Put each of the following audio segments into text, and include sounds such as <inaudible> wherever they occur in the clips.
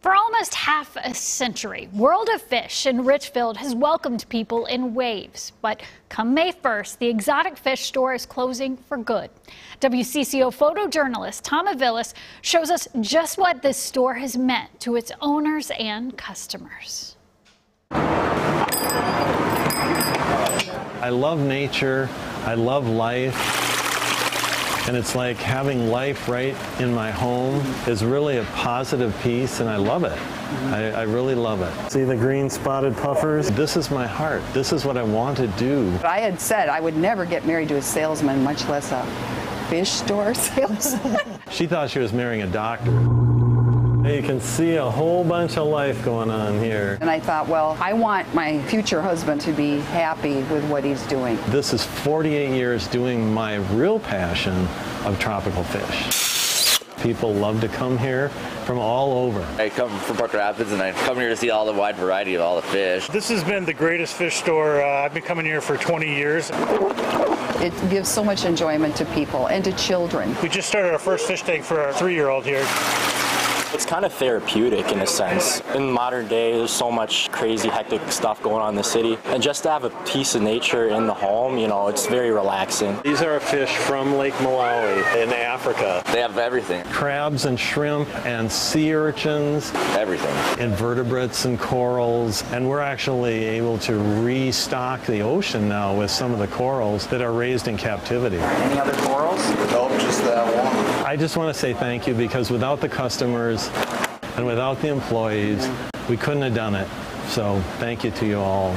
For almost half a century, World of Fish in Richfield has welcomed people in waves. But come May 1st, the exotic fish store is closing for good. WCCO photojournalist Tom Aviles shows us just what this store has meant to its owners and customers. I love nature. I love life. And it's like having life right in my home is really a positive piece, and I love it. Mm-hmm. I, I, really love it. See the green spotted puffers? This is my heart. This is what I want to do. I had said I would never get married to a salesman, much less a fish store <laughs> salesman. she thought she was marrying a doctor. You can see a whole bunch of life going on here. And I thought, well, I want my future husband to be happy with what he's doing. This is 48 years doing my real passion of tropical fish. People love to come here from all over. I come from Park Rapids and I come here to see all the wide variety of all the fish. This has been the greatest fish store. Uh, I've been coming here for 20 years. It gives so much enjoyment to people and to children. We just started our first fish tank for our three-year-old here. It's kind of therapeutic in a sense. In modern day, there's so much crazy, hectic stuff going on in the city. And just to have a piece of nature in the home, you know, it's very relaxing. These are fish from Lake Malawi in Africa. They have everything. Crabs and shrimp and sea urchins. Everything. Invertebrates and corals. And we're actually able to restock the ocean now with some of the corals that are raised in captivity. Any other corals? Nope, just that one. I just want to say thank you because without the customers, and without the employees, we couldn't have done it. So thank you to you all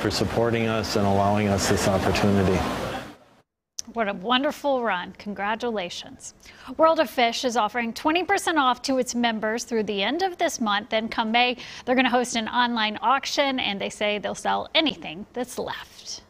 for supporting us and allowing us this opportunity. What a wonderful run. Congratulations. World of Fish is offering 20% off to its members through the end of this month. Then come May, they're going to host an online auction and they say they'll sell anything that's left.